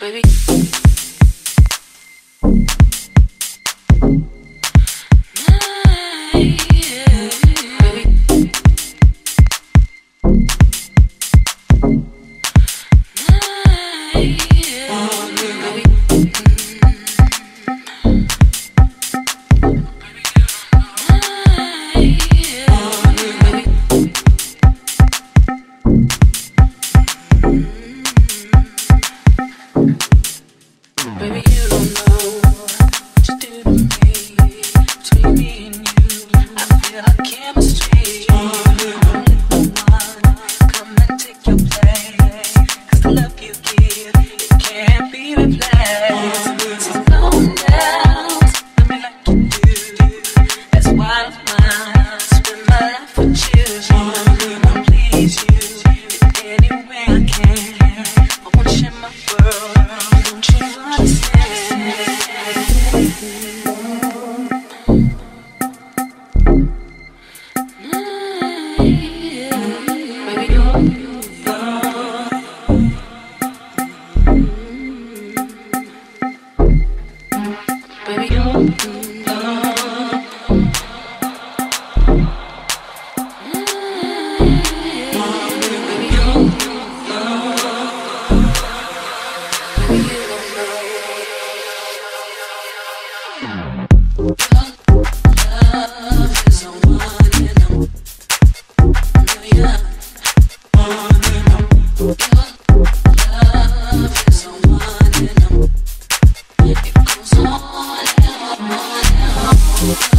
Baby. Inside